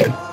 happen.